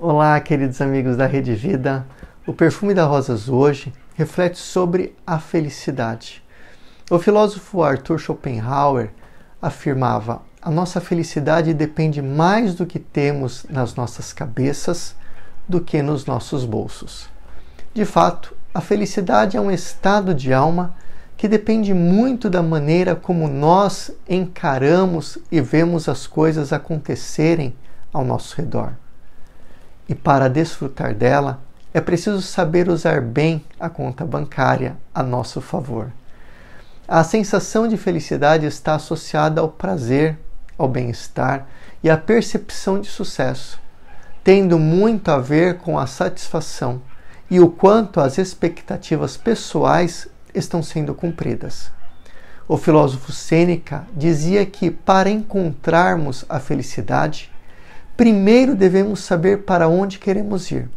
Olá, queridos amigos da Rede Vida. O perfume da Rosas hoje reflete sobre a felicidade. O filósofo Arthur Schopenhauer afirmava: a nossa felicidade depende mais do que temos nas nossas cabeças do que nos nossos bolsos. De fato, a felicidade é um estado de alma que depende muito da maneira como nós encaramos e vemos as coisas acontecerem ao nosso redor e para desfrutar dela é preciso saber usar bem a conta bancária a nosso favor. A sensação de felicidade está associada ao prazer, ao bem-estar e à percepção de sucesso, tendo muito a ver com a satisfação e o quanto as expectativas pessoais estão sendo cumpridas. O filósofo Sêneca dizia que para encontrarmos a felicidade, primeiro devemos saber para onde queremos ir.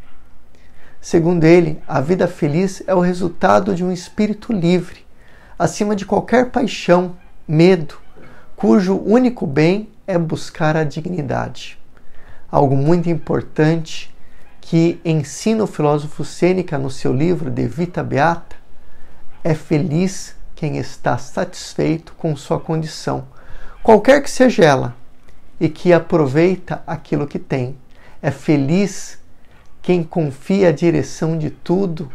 Segundo ele, a vida feliz é o resultado de um espírito livre, acima de qualquer paixão, medo, cujo único bem é buscar a dignidade. Algo muito importante que ensina o filósofo Sêneca no seu livro De Vita Beata é feliz quem está satisfeito com sua condição, qualquer que seja ela, e que aproveita aquilo que tem. É feliz quem confia a direção de tudo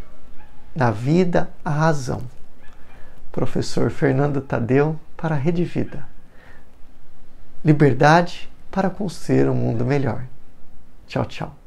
na vida à razão. Professor Fernando Tadeu para a Rede Vida. Liberdade para construir um mundo melhor. Tchau, tchau.